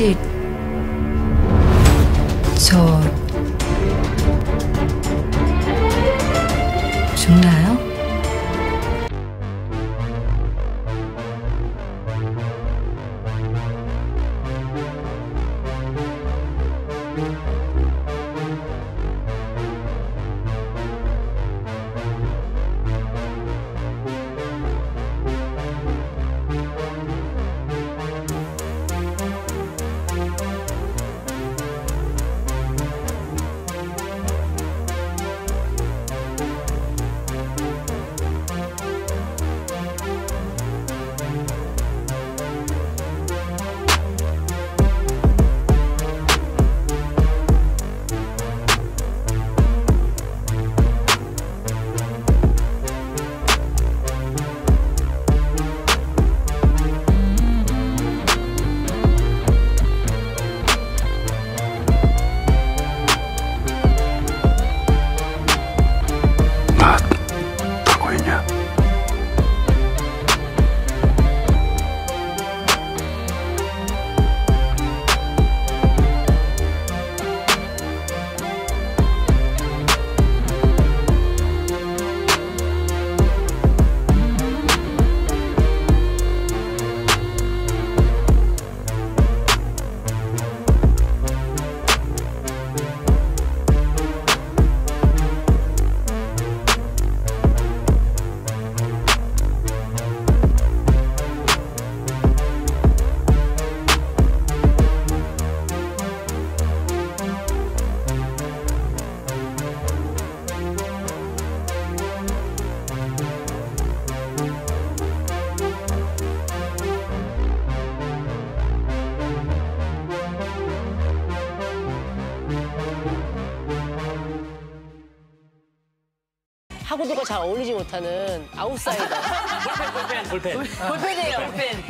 혹시 저 죽나요? 하고도가 잘 어울리지 못하는 아웃사이더. 볼펜, 볼펜. 볼펜이에요, 볼펜.